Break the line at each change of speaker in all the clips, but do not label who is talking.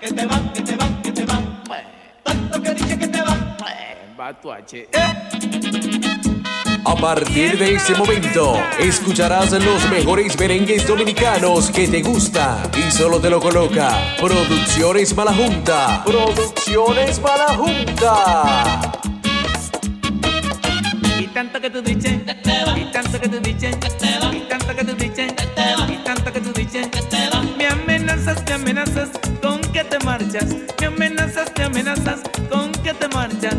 que te va, que te va, que te va. Tanto que dice que te va.
Va tu H.
A partir de ese momento, escucharás los mejores merengues dominicanos que te gusta y solo te lo coloca Producciones Malajunta. Producciones Malajunta.
Y tanto que tú dices, y tanto que tú dices, y tanto que tú dices, y tanto que tú dices, me amenazas, me amenazas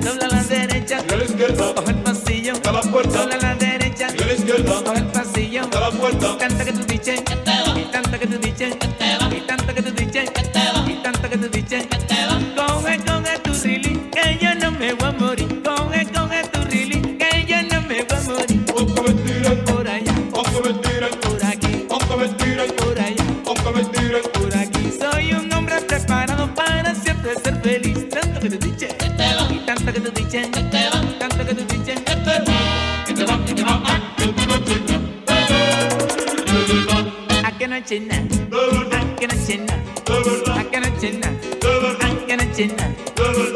dobla a la derecha,
Y a la izquierda,
coge el pasillo,
a la puerta.
dobla a la derecha,
Y a la izquierda,
coge el pasillo,
a la puerta.
y tanto que tú dices, y tanto que tú dices, y tanto que tú dices, y tanto que tú dices,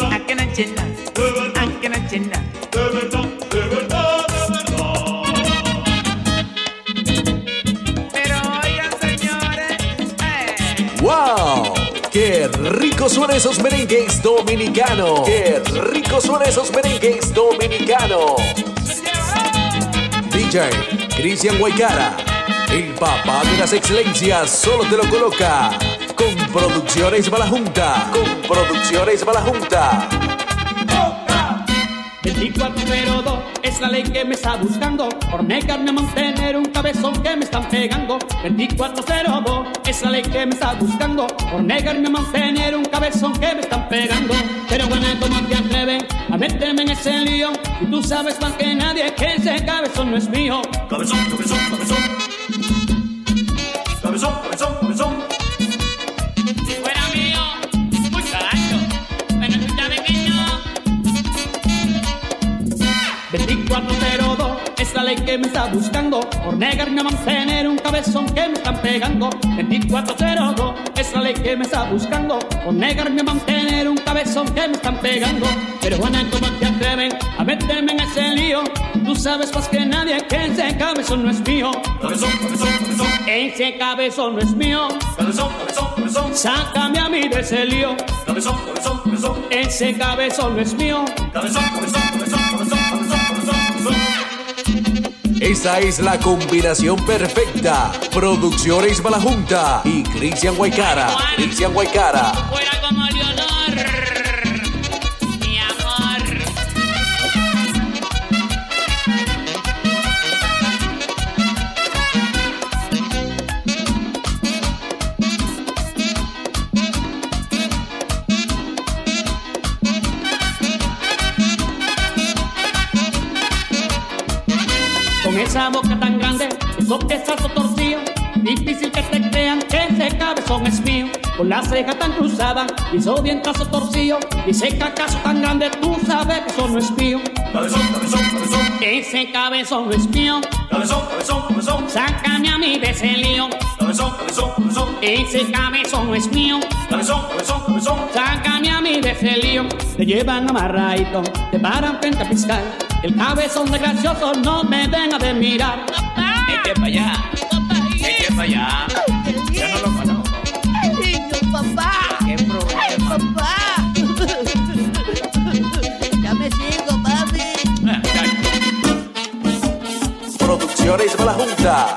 a a. Pero oigan señores, eh.
¡Wow! ¡Qué rico suenan esos merengues dominicanos! ¡Qué rico suenan esos merengues dominicanos! DJ Cristian Guaycara, el papá de las excelencias, solo te lo coloca con Producciones Malajunta. Con Producciones Malajunta.
2402 es la ley que me está buscando por negarme a mantener un cabezón que me están pegando. 2402 es la ley que me está buscando por negarme a mantener un cabezón que me están pegando. Pero bueno, ¿cómo te atreven a meterme en ese lío? Y tú sabes más que nadie que ese cabezón no es mío.
Cabezón, cabezón. Cabezón,
que me está buscando por negarme a mantener un cabezón que me están pegando. 2402 es la ley que me está buscando por negarme a mantener un cabezón que me están pegando. Pero bueno, ¿cómo te atreven a meterme en ese lío? Tú sabes más que nadie que ese cabezón no es mío.
Cabezón, cabezón, cabezón.
Ese cabezón no es mío.
Cabezón, cabezón, cabezón.
Sácame a mí de ese lío.
Cabezón, cabezón, cabezón.
Ese cabezón no es mío.
Cabezón, cabezón,
Esta es la combinación perfecta. Producciones Malajunta y Cristian Guaycara. Cristian Guaycara.
Con esa boca tan grande, esos quesazos torcidos, difícil que te crean que ese cabezón es mío. Con la ceja tan cruzada y esos dientazos torcidos, y ese cacazo tan grande, tú sabes que eso no es mío.
Cabezón, cabezón, cabezón.
Ese cabezón no es mío.
Cabezón, cabezón, cabezón.
Sácame a mí de ese lío.
Cabezón, cabezón, cabezón.
Ese cabezón no es mío.
Cabezón, cabezón, cabezón.
Sácame a mí de ese lío. Te llevan amarradito, te paran frente a fiscal. El cabezón desgracioso no me deja de mirar.
Eche para allá, eche para allá. Yo no lo conozco.
Niño, papá.
¿Qué
Ay,
problema?
papá. ya me sigo, papi.
Ah.
Producciones Malajunta.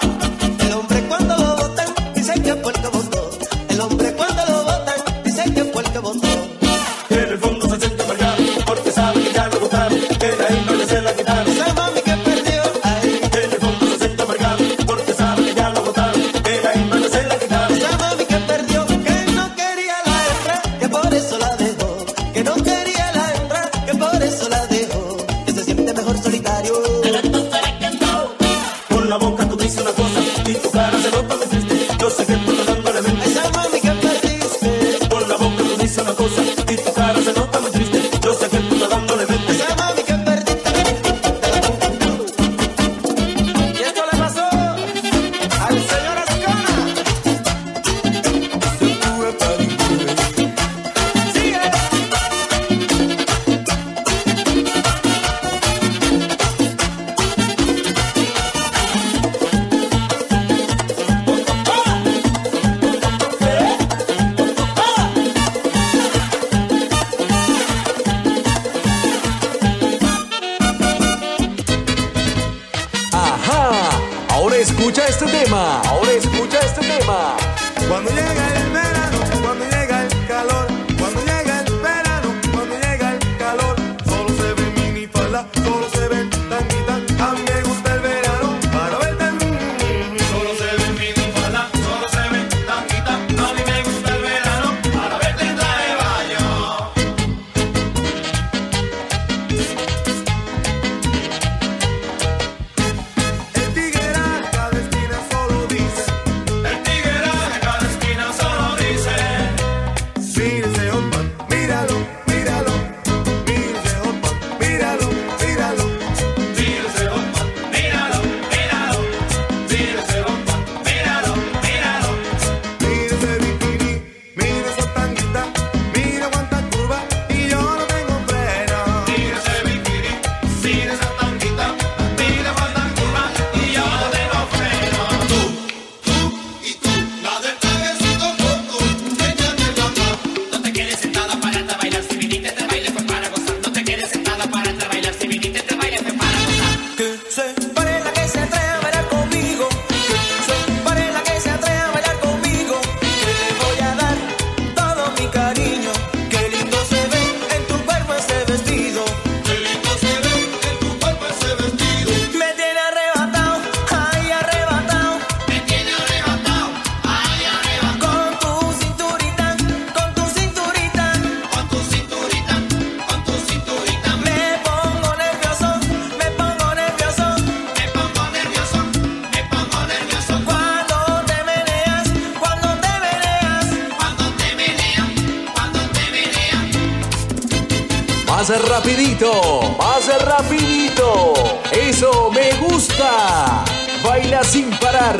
rapidito, más rapidito. Eso me gusta. Baila sin parar.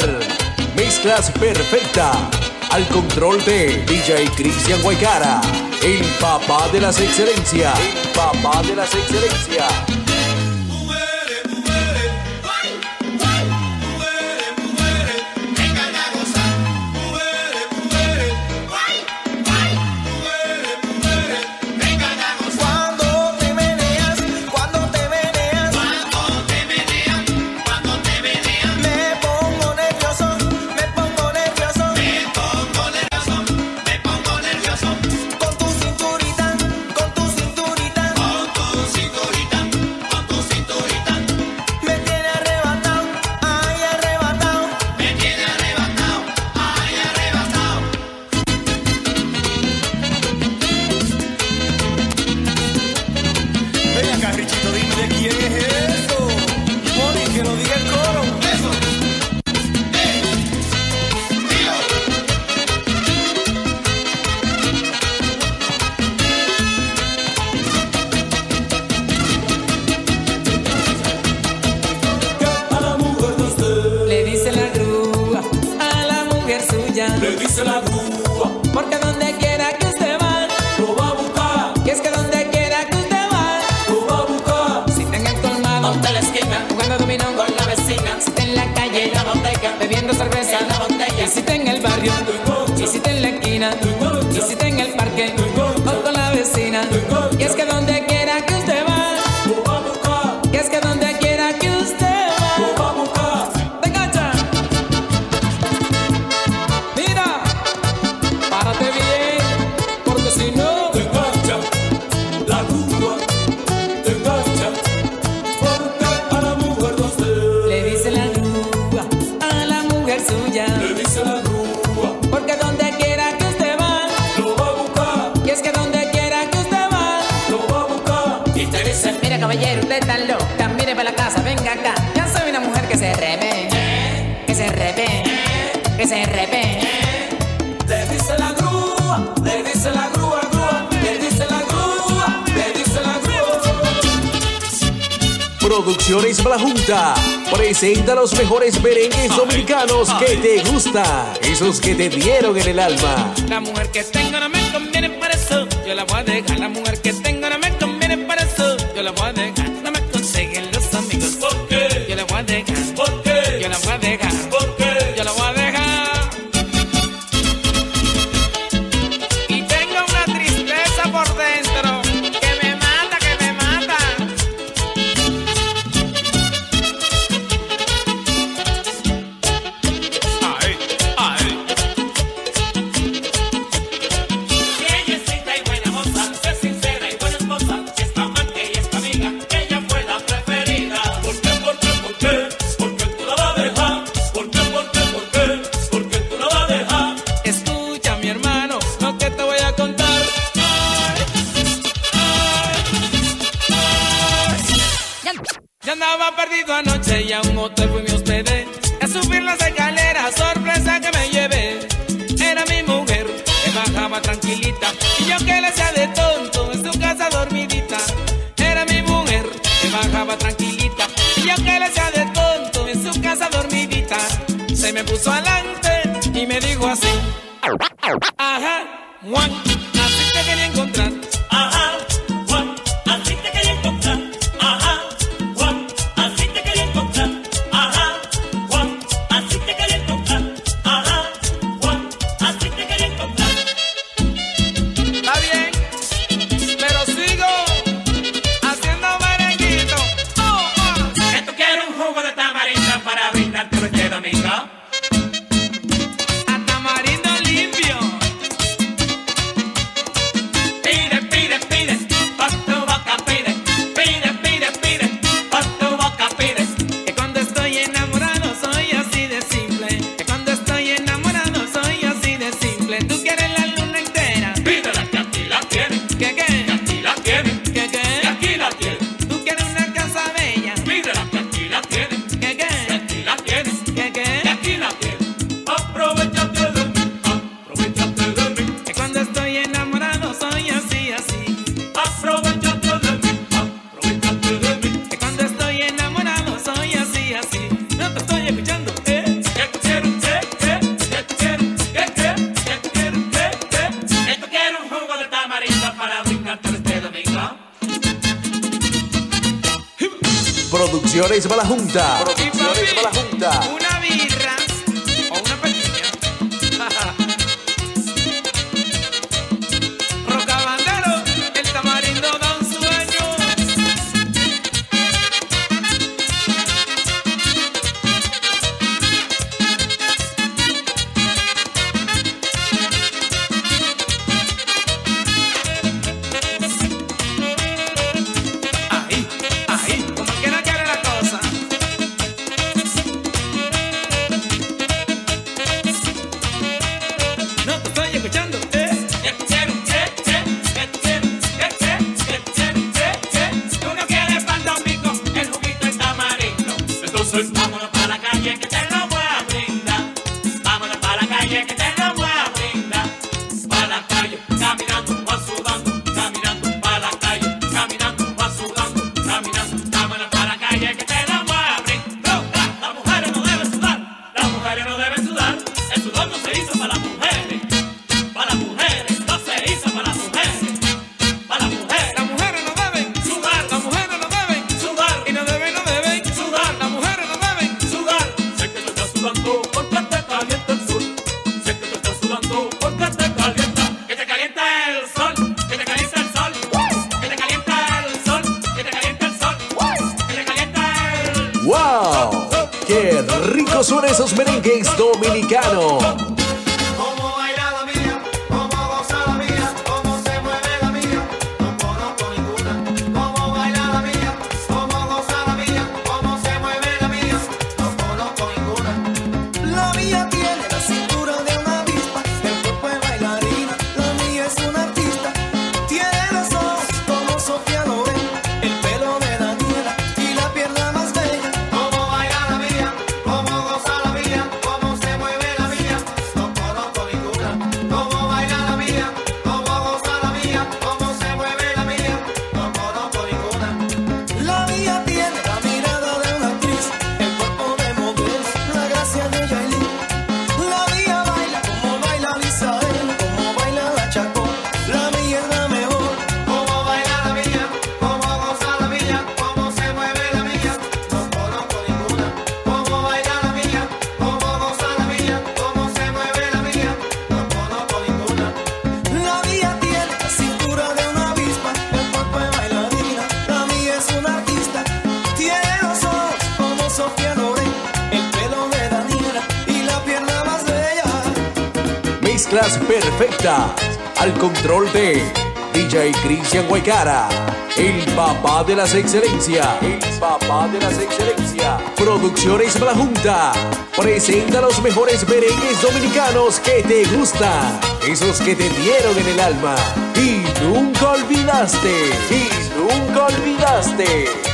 Mezclas perfecta. Al control de DJ Cristian Guaycara, el papá de las excelencias. El papá de las excelencias.
visita en el barrio, visita en la esquina, visita en el parque. Producciones La
Junta presenta los mejores merengues dominicanos que te gustan, esos que te dieron en el alma.
La mujer que tengo no me conviene para eso, yo la voy a dejar. La mujer que tengo no me conviene para eso, yo la voy a dejar. puso adelante y me dijo así. Ajá, Juan. Flores va la
Junta.
Flores va la Junta. El
papá de las excelencias, el papá de las excelencias. Producciones para La Junta presenta los mejores merengues dominicanos que te gustan, esos que te dieron en el alma y nunca olvidaste, y nunca olvidaste.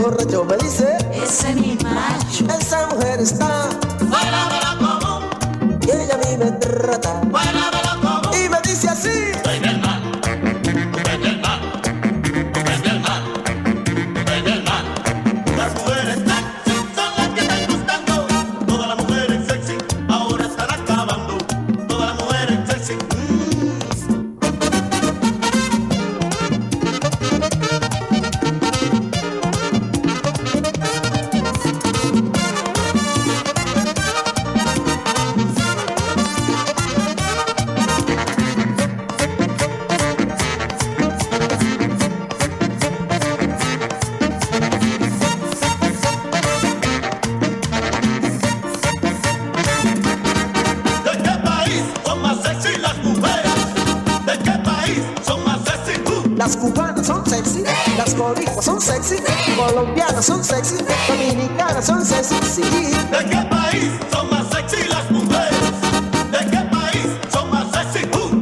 borracho me dice,
ese es mi macho.
Esa mujer está
fuera de lo común.
Y ella a mí me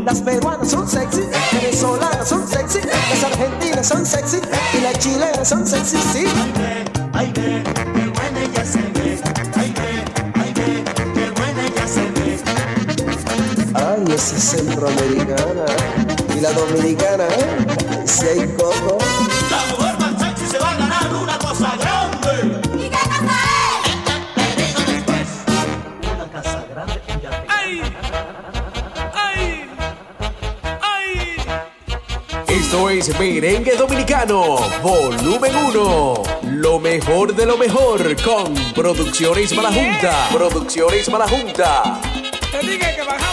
Las peruanas son sexy, las
venezolanas son sexy, las argentinas son sexy y las chilenas son sexy, sí.
Ay, ve, qué buena ella se ve. Ay, ve, ay, ve, qué buena ella se ve.
Ay, esa centroamericana y la dominicana, ¿eh? Si hay coco.
La mujer más sexy se va a ganar una cosa
es Merengue Dominicano, volumen 1. Lo mejor de lo mejor con Producciones Malajunta. Producciones Malajunta.
Te dije que.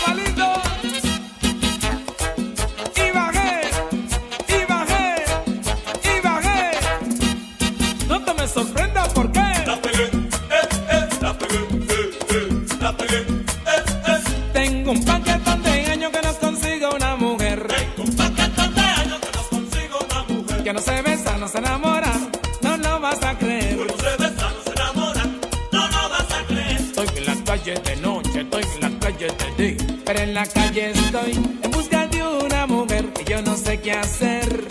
en la calle estoy en busca de una mujer y yo no sé qué hacer.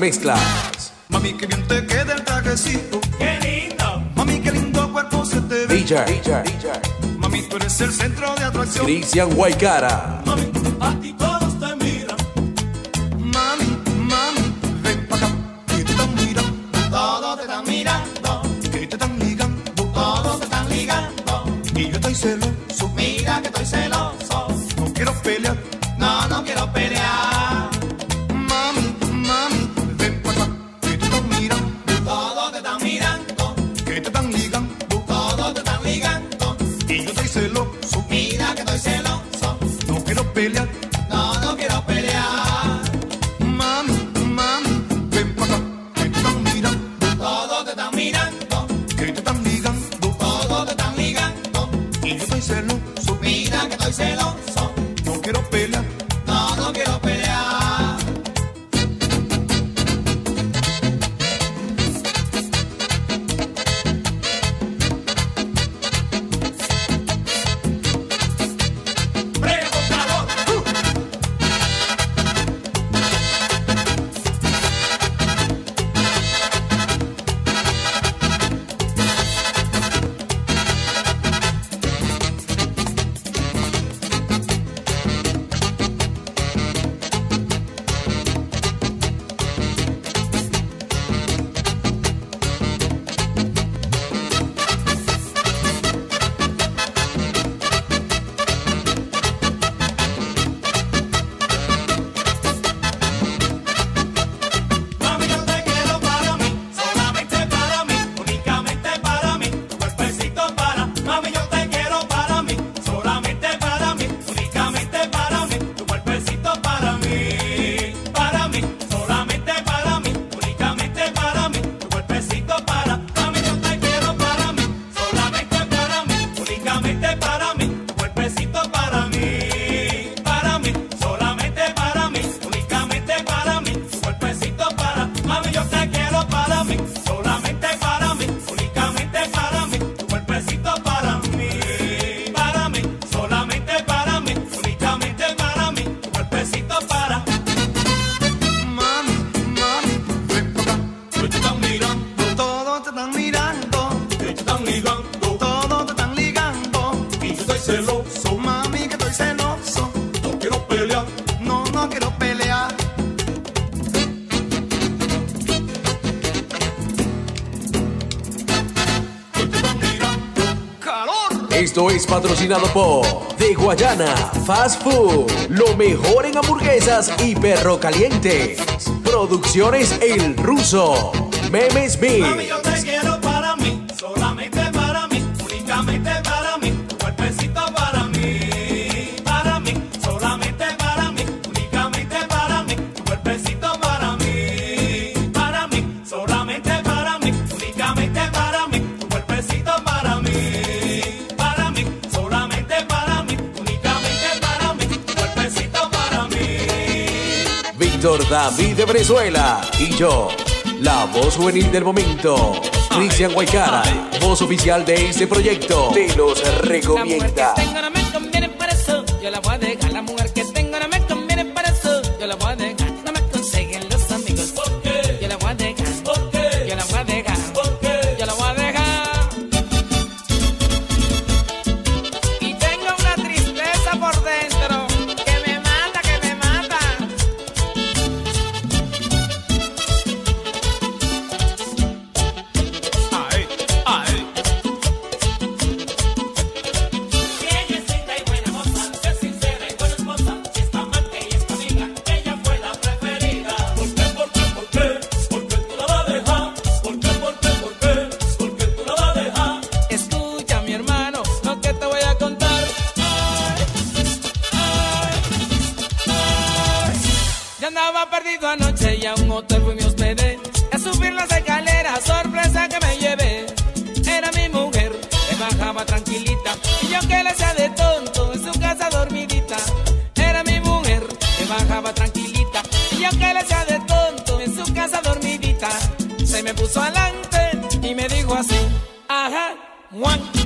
mezclas.
Mami, que bien te queda el trajecito.
Qué lindo.
Mami, qué lindo cuerpo se te ve.
DJ, DJ, DJ.
Mami, tú eres el centro de atracción.
Cristian Guaycara.
Mami, a ti todos te miran. Mami, mami, ven para acá. Que te están mirando.
Todos te están mirando.
Que te están ligando.
Todos te están ligando.
Y yo estoy celoso.
Mira que estoy celoso.
No quiero pelear.
No, no quiero pelear.
patrocinado por De Guayana Fast Food, lo mejor en hamburguesas y perro caliente. Producciones El Ruso, Memes Mix. David de Venezuela y yo, la voz juvenil del momento. Cristian Guaycara, voz oficial de este proyecto, te los recomienda.
La mujer que tengo no me conviene para eso, yo la voy a dejar. La mujer que tengo no me conviene para eso, yo la voy a dejar.
one.